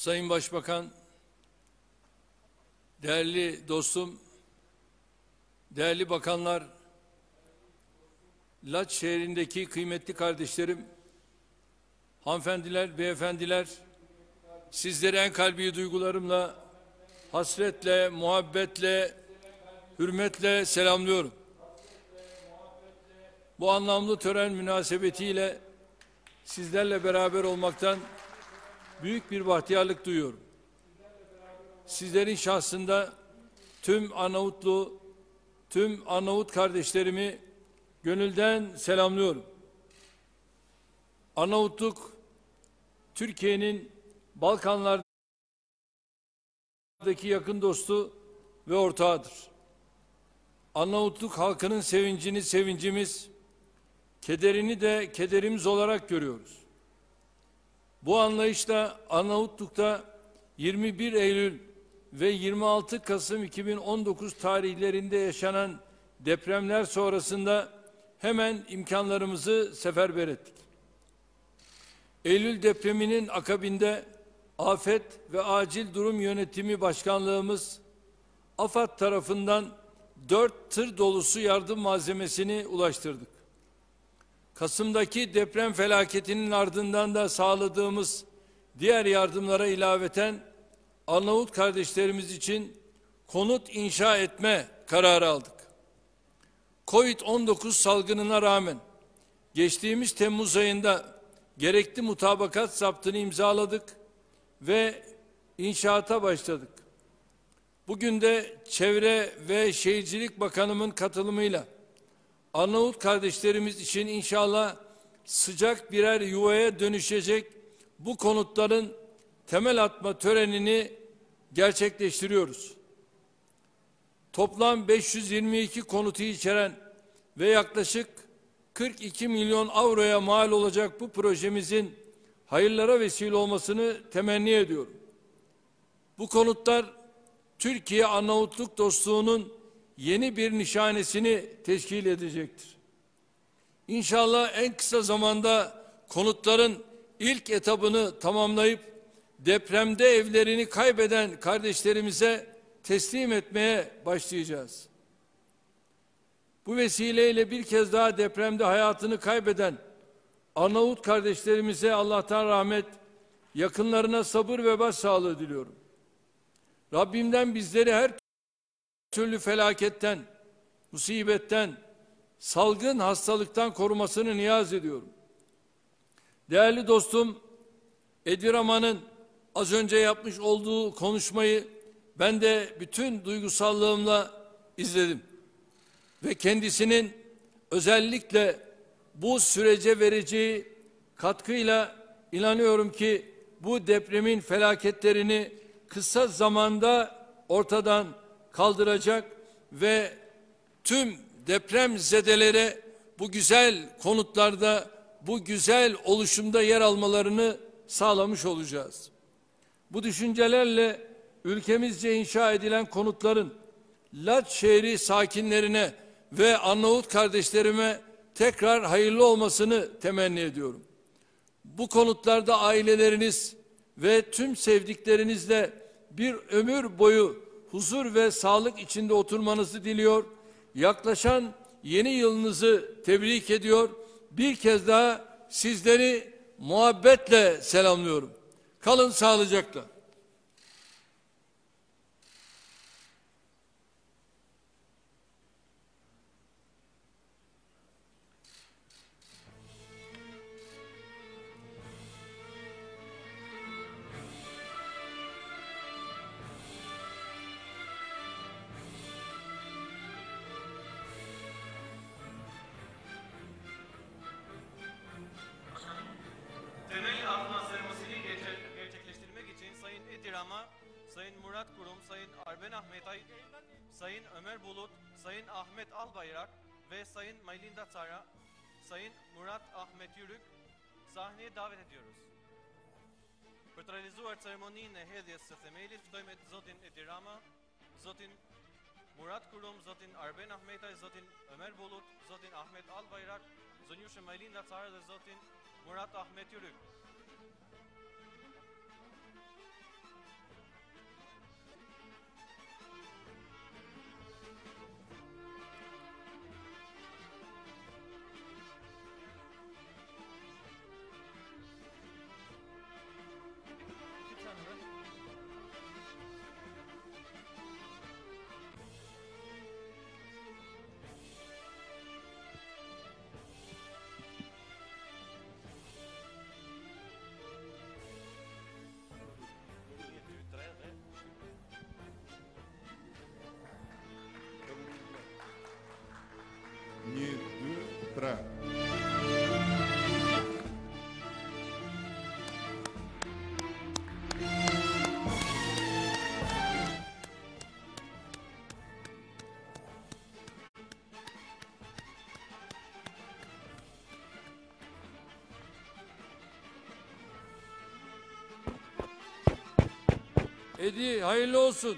Sayın Başbakan, değerli dostum, değerli bakanlar, Laç şehrindeki kıymetli kardeşlerim, hanımefendiler, beyefendiler, sizleri en kalbi duygularımla, hasretle, muhabbetle, hürmetle selamlıyorum. Bu anlamlı tören münasebetiyle sizlerle beraber olmaktan büyük bir bahtiyarlık duyuyorum. Sizlerin şahsında tüm Arnavutlu, tüm Arnavut kardeşlerimi gönülden selamlıyorum. Arnavutluk, Türkiye'nin Balkanlardaki yakın dostu ve ortağıdır. Arnavutluk halkının sevincini sevincimiz, kederini de kederimiz olarak görüyoruz. Bu anlayışla Arnavutluk'ta 21 Eylül ve 26 Kasım 2019 tarihlerinde yaşanan depremler sonrasında hemen imkanlarımızı seferber ettik. Eylül depreminin akabinde Afet ve Acil Durum Yönetimi Başkanlığımız AFAD tarafından dört tır dolusu yardım malzemesini ulaştırdık. Kasım'daki deprem felaketinin ardından da sağladığımız diğer yardımlara ilaveten Arnavut kardeşlerimiz için konut inşa etme kararı aldık. Covid-19 salgınına rağmen geçtiğimiz Temmuz ayında gerekli mutabakat zaptını imzaladık ve inşaata başladık. Bugün de Çevre ve Şehircilik Bakanımın katılımıyla Arnavut kardeşlerimiz için inşallah sıcak birer yuvaya dönüşecek bu konutların temel atma törenini gerçekleştiriyoruz. Toplam 522 konutu içeren ve yaklaşık 42 milyon avroya mal olacak bu projemizin hayırlara vesile olmasını temenni ediyorum. Bu konutlar Türkiye Arnavutluk dostluğunun yeni bir nişanesini teşkil edecektir. İnşallah en kısa zamanda konutların ilk etabını tamamlayıp depremde evlerini kaybeden kardeşlerimize teslim etmeye başlayacağız. Bu vesileyle bir kez daha depremde hayatını kaybeden Arnavut kardeşlerimize Allah'tan rahmet, yakınlarına sabır ve başsağlığı diliyorum. Rabbimden bizleri her türlü felaketten, musibetten, salgın hastalıktan korumasını niyaz ediyorum. Değerli dostum, Ediraman'ın az önce yapmış olduğu konuşmayı ben de bütün duygusallığımla izledim. Ve kendisinin özellikle bu sürece vereceği katkıyla inanıyorum ki bu depremin felaketlerini kısa zamanda ortadan kaldıracak ve tüm deprem zedelere bu güzel konutlarda bu güzel oluşumda yer almalarını sağlamış olacağız. Bu düşüncelerle ülkemizce inşa edilen konutların Lat şehri sakinlerine ve Arnavut kardeşlerime tekrar hayırlı olmasını temenni ediyorum. Bu konutlarda aileleriniz ve tüm sevdiklerinizle bir ömür boyu huzur ve sağlık içinde oturmanızı diliyor. Yaklaşan yeni yılınızı tebrik ediyor. Bir kez daha sizleri muhabbetle selamlıyorum. Kalın sağlıcakla. Murat Kurum, Sayın Arben Ahmetay, Sayın Ömer Bulut, Sayın Ahmet Albayrak ve Sayın Maylinda Tsara, Sayın Murat Ahmet Yürük sahneye davet ediyoruz. Për të realizuar ceremoninë e hedhjes së themelit, ftojmë Zotin Edi Rama, Zotin Murat Kurum, Zotin Arben Ahmetaj, Zotin Ömer Bulut, Zotin Ahmet Albayrak, Zonjushë Majlinda Cara dhe Zotin Murat Ahmet Yuruk. Edi hayırlı olsun.